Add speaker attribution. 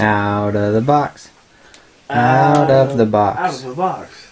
Speaker 1: Out of the box. Out of the box.
Speaker 2: Out of the box.